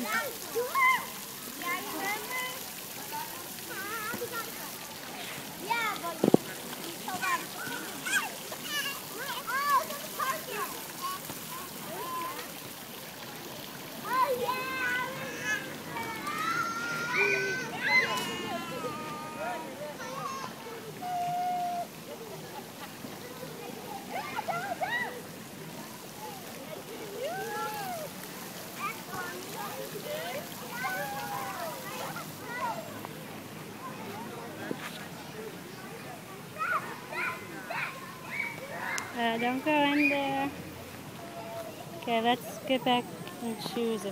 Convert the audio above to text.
Não, não. Uh, don't go in there. Okay, let's get back and choose if